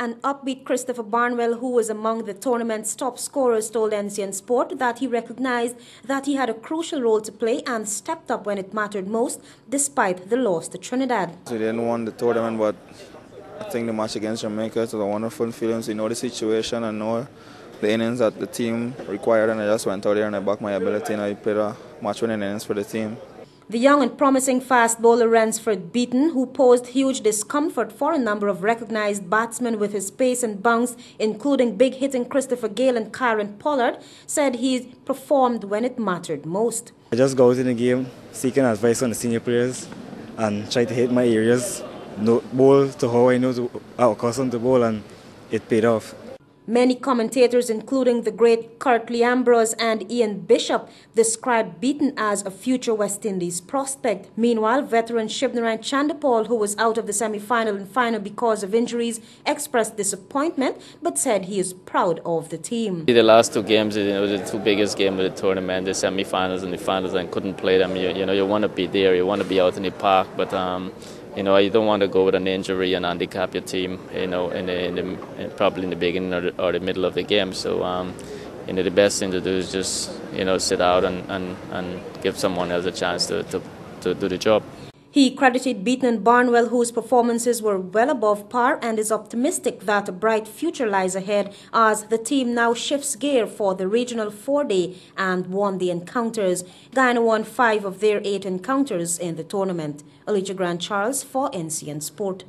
An upbeat Christopher Barnwell, who was among the tournament's top scorers, told NCN Sport that he recognized that he had a crucial role to play and stepped up when it mattered most, despite the loss to Trinidad. We didn't win the tournament, but I think the match against Jamaica was a wonderful feeling. We know the situation and know the innings that the team required, and I just went out there and I backed my ability and I played a match-winning innings for the team. The young and promising fast bowler Ronsford Beaton, who posed huge discomfort for a number of recognized batsmen with his pace and bounce, including big hitting Christopher Gayle and Kieron Pollard, said he performed when it mattered most. I just go out in the game seeking advice from the senior players and try to hit my areas, no, bowl to how I know to, how accustomed to bowl, and it paid off. Many commentators, including the great Curtly Ambrose and Ian Bishop, described Beaton as a future West Indies prospect. Meanwhile, veteran Shivnarine Chanderpaul, who was out of the semi-final and final because of injuries, expressed disappointment but said he is proud of the team. The last two games, you know, the two biggest games of the tournament, the semi-finals and the finals, and couldn't play them. You, you know, you want to be there, you want to be out in the park, but um, you know, you don't want to go with an injury and handicap your team, you know, in the, in the probably in the beginning or the, or the, middle of the game. So, um, you know, the best thing to do is just, you know, sit out and, and, and give someone else a chance to, to, to do the job. He credited Beaton and Barnwell, whose performances were well above par, and is optimistic that a bright future lies ahead as the team now shifts gear for the regional four day and won the encounters. Guyana won five of their eight encounters in the tournament. Alicia Grant Charles for NCN Sport.